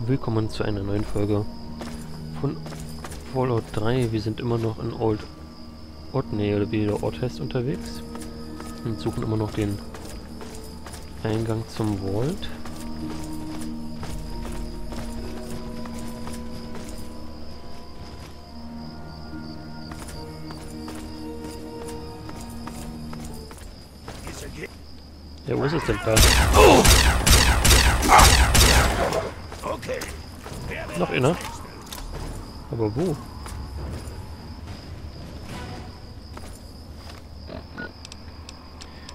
Willkommen zu einer neuen Folge von Fallout 3. Wir sind immer noch in Old Otney oder wie der Ort heißt unterwegs und suchen immer noch den Eingang zum Vault. Ja, wo ist es denn da? Okay. Noch einer? Aber wo?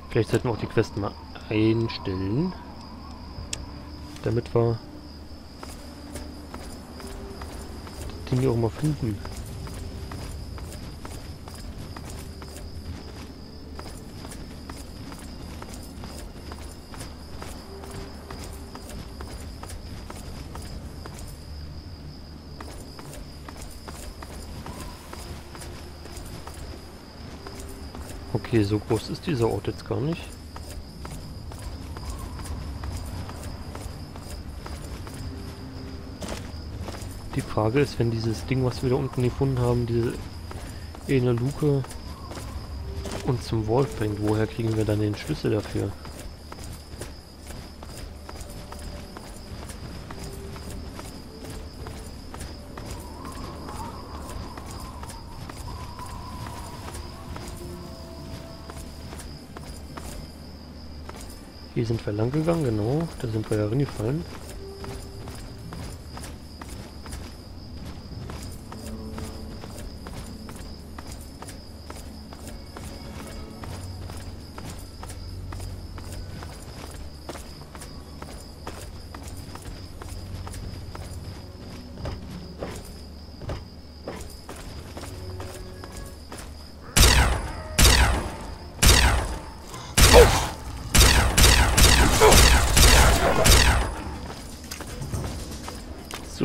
Vielleicht sollten wir auch die Quest mal einstellen. Damit wir die Dinge auch mal finden. Okay, so groß ist dieser Ort jetzt gar nicht. Die Frage ist, wenn dieses Ding, was wir da unten gefunden haben, diese eine Luke uns zum Vault bringt, woher kriegen wir dann den Schlüssel dafür? Hier sind wir lang gegangen, genau. Da sind wir ja reingefallen.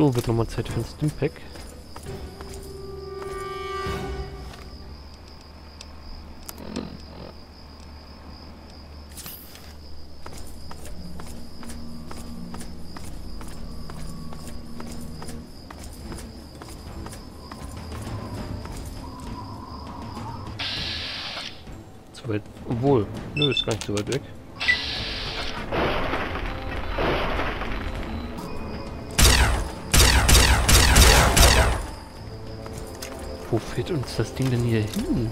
So, wird nochmal Zeit für ein Stimpack. Obwohl, nö, ist gar nicht so weit weg. Führt uns das Ding denn hier hin?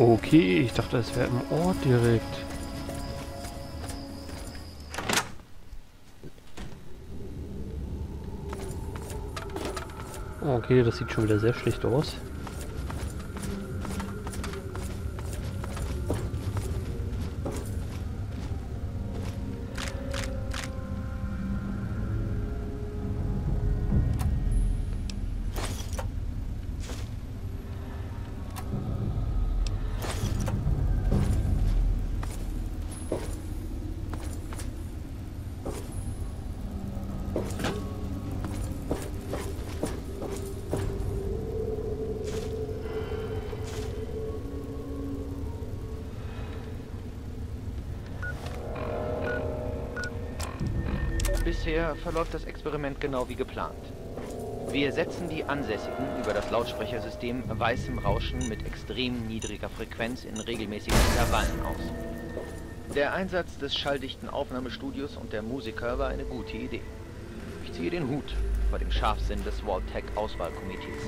Okay, ich dachte, es wäre im Ort direkt. Okay, das sieht schon wieder sehr schlecht aus. Bisher verläuft das Experiment genau wie geplant. Wir setzen die Ansässigen über das Lautsprechersystem weißem Rauschen mit extrem niedriger Frequenz in regelmäßigen Intervallen aus. Der Einsatz des schalldichten Aufnahmestudios und der Musiker war eine gute Idee. Ich ziehe den Hut vor dem Scharfsinn des Walltech Auswahlkomitees.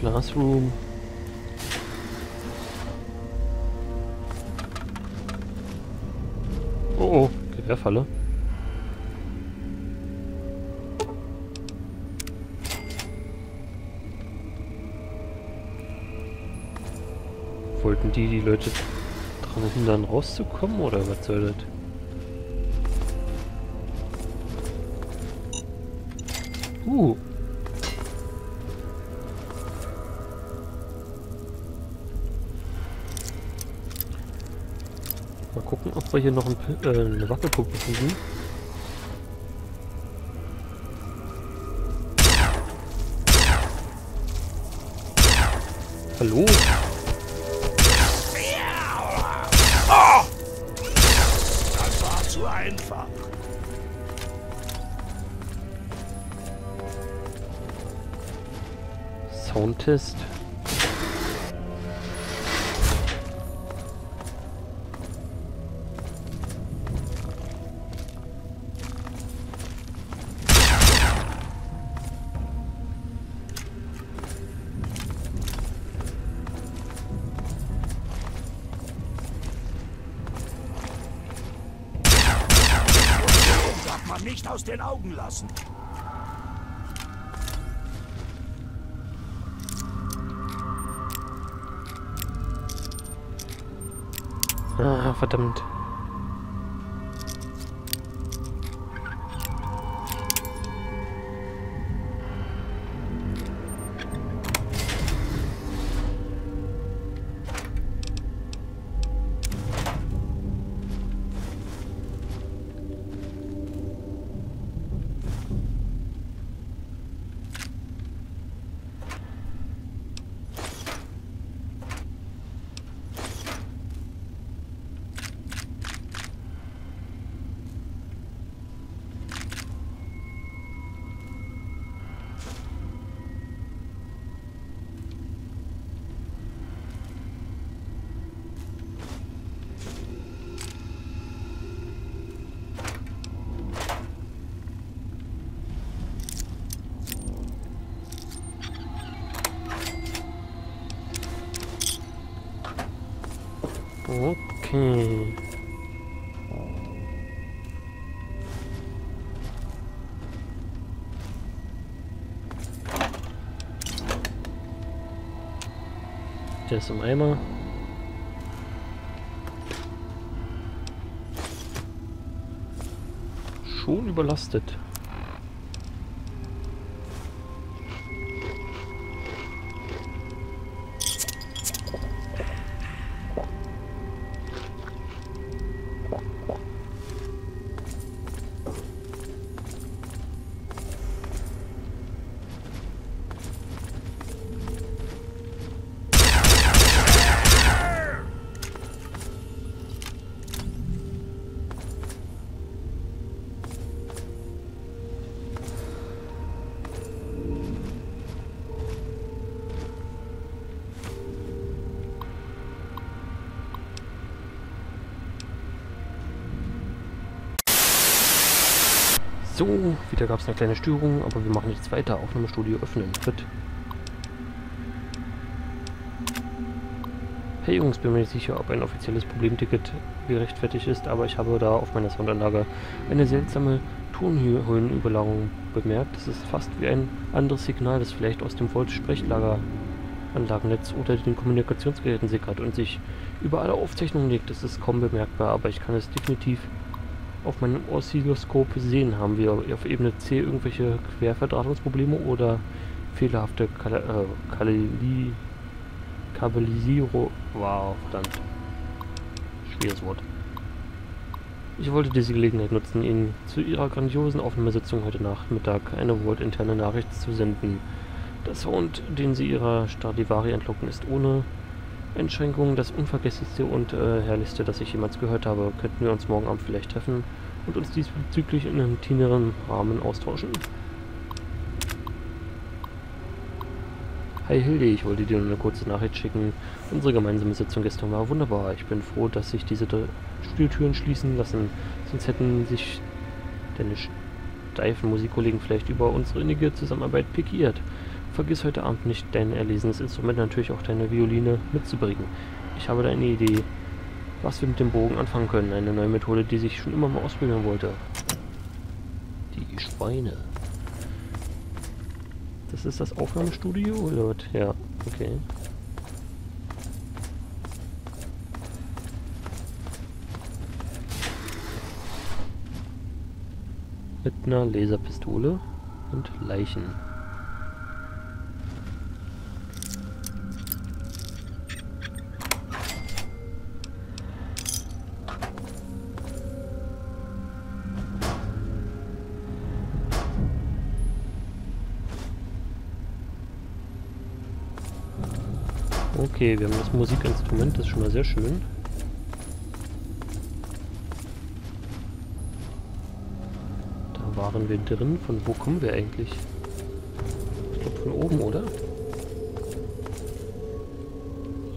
Classroom. Gewehrfalle. Wollten die die Leute daran hindern, rauszukommen oder was soll das? Uh. Wir hier noch ein, äh, eine Wackelpuppe finden. Hallo? Das war zu einfach. Soundtest. Nicht aus den Augen lassen. Ah, verdammt. Der ist im Eimer. Schon überlastet. So, wieder gab es eine kleine Störung, aber wir machen jetzt weiter. Aufnahmestudio öffnen. Tritt. Hey Jungs, bin mir nicht sicher, ob ein offizielles Problemticket gerechtfertigt ist, aber ich habe da auf meiner Soundanlage eine seltsame Tonhöhenüberlagerung bemerkt. Das ist fast wie ein anderes Signal, das vielleicht aus dem Volt-Sprechlageranlagennetz oder den Kommunikationsgeräten sickert und sich über alle Aufzeichnungen legt. Das ist kaum bemerkbar, aber ich kann es definitiv auf meinem Oszilloskop sehen. Haben wir auf Ebene C irgendwelche Querverdrahtungsprobleme oder fehlerhafte Kal äh, Kalili Kabelisierung. Wow, verdammt. Schweres Wort. Ich wollte diese Gelegenheit nutzen, Ihnen zu Ihrer grandiosen Aufnahmesitzung heute Nachmittag eine Volt-interne Nachricht zu senden. Der Sound, den Sie Ihrer Stradivari entlocken, ist ohne Einschränkungen das unvergesslichste und äh, herrlichste, das ich jemals gehört habe. Könnten wir uns morgen Abend vielleicht treffen und uns diesbezüglich in einem intimeren Rahmen austauschen? Hi Hilde, ich wollte dir nur eine kurze Nachricht schicken. Unsere gemeinsame Sitzung gestern war wunderbar. Ich bin froh, dass sich diese Studiotüren schließen lassen, sonst hätten sich deine steifen Musikkollegen vielleicht über unsere innige Zusammenarbeit pikiert. Vergiss heute Abend nicht, dein erlesenes Instrument, natürlich auch deine Violine mitzubringen. Ich habe da eine Idee, was wir mit dem Bogen anfangen können. Eine neue Methode, die sich schon immer mal ausprobieren wollte. Die Schweine. Das ist das Aufnahmestudio oder? Ja, okay. Mit einer Laserpistole und Leichen. Okay, wir haben das Musikinstrument, das ist schon mal sehr schön. Da waren wir drin. Von wo kommen wir eigentlich? Ich glaube von oben, oder?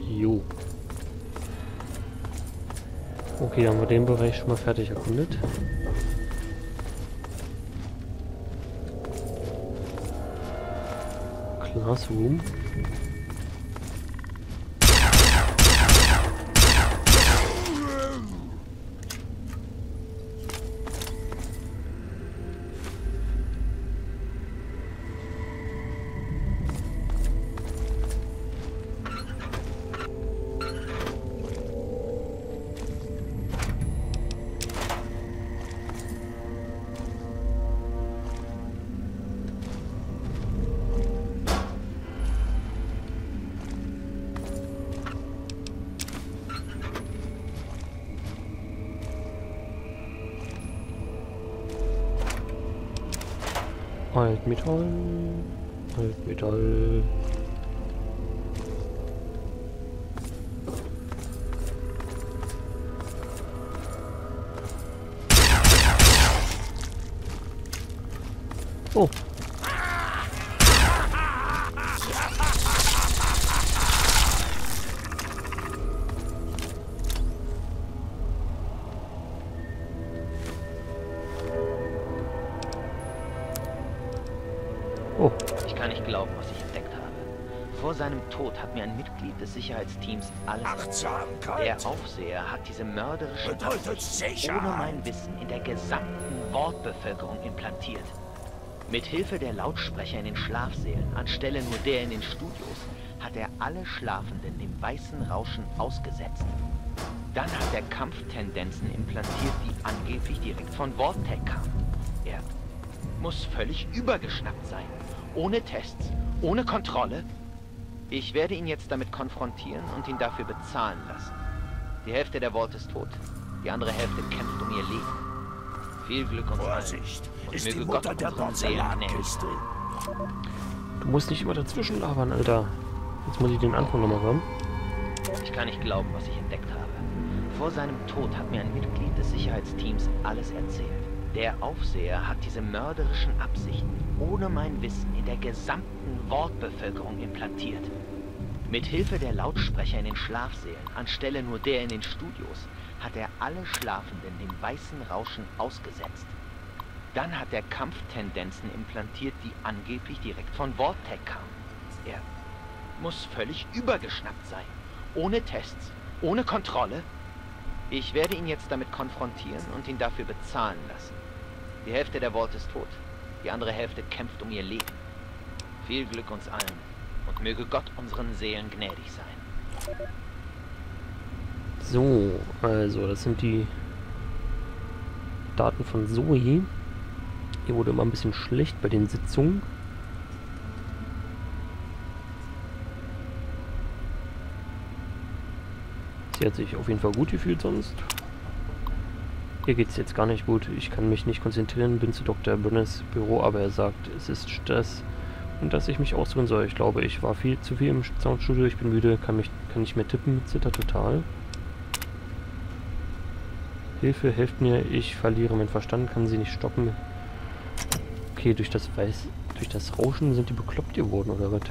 Jo. Okay, haben wir den Bereich schon mal fertig erkundet. Classroom. Altmetall. Altmetall. Oh. Vor seinem Tod hat mir ein Mitglied des Sicherheitsteams alles... Achtsamkeit Der Aufseher hat diese mörderische bedeutet Absicht ohne mein Wissen in der gesamten Wortbevölkerung implantiert. Mit Hilfe der Lautsprecher in den Schlafsälen, anstelle nur der in den Studios, hat er alle Schlafenden dem weißen Rauschen ausgesetzt. Dann hat er Kampftendenzen implantiert, die angeblich direkt von Vortec kamen. Er muss völlig übergeschnappt sein. Ohne Tests, ohne Kontrolle. Ich werde ihn jetzt damit konfrontieren und ihn dafür bezahlen lassen. Die Hälfte der Vault ist tot. Die andere Hälfte kämpft um ihr Leben. Viel Glück und Vorsicht, Und ist möge die Gott Mutter der Seelen gnädig Porzellankiste. Du musst nicht immer dazwischen labern, Alter. Jetzt muss ich den Anfang nochmal hören. Ich kann nicht glauben, was ich entdeckt habe. Vor seinem Tod hat mir ein Mitglied des Sicherheitsteams alles erzählt. Der Aufseher hat diese mörderischen Absichten ohne mein Wissen in der gesamten Wortbevölkerung implantiert. Mit Hilfe der Lautsprecher in den Schlafsälen, anstelle nur der in den Studios, hat er alle Schlafenden dem weißen Rauschen ausgesetzt. Dann hat er Kampftendenzen implantiert, die angeblich direkt von Vortec kamen. Er muss völlig übergeschnappt sein. Ohne Tests, ohne Kontrolle. Ich werde ihn jetzt damit konfrontieren und ihn dafür bezahlen lassen. Die Hälfte der Vault ist tot. Die andere Hälfte kämpft um ihr Leben. Viel Glück uns allen. Und möge Gott unseren Seelen gnädig sein. So, also das sind die Daten von Zoe. Hier wurde immer ein bisschen schlecht bei den Sitzungen. Sie hat sich auf jeden Fall gut gefühlt sonst. Hier geht es jetzt gar nicht gut. Ich kann mich nicht konzentrieren, bin zu Dr. Burners Büro, aber er sagt, es ist Stress und dass ich mich ausruhen soll. Ich glaube, ich war viel zu viel im Soundstudio, ich bin müde, kann mich kann nicht mehr tippen, zitter total. Hilfe, helft mir, ich verliere meinen Verstand, kann sie nicht stoppen. Okay, durch das Weiß, durch das Rauschen sind die bekloppt geworden, oder was?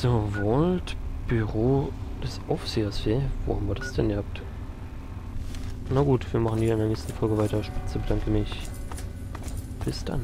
So, Vault, Büro des Aufsehers. Wo haben wir das denn gehabt? Na gut, wir machen hier in der nächsten Folge weiter. Spitze bedanke mich. Bis dann.